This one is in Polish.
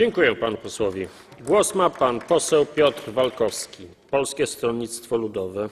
Dziękuję panu posłowi. Głos ma pan poseł Piotr Walkowski, Polskie Stronnictwo Ludowe.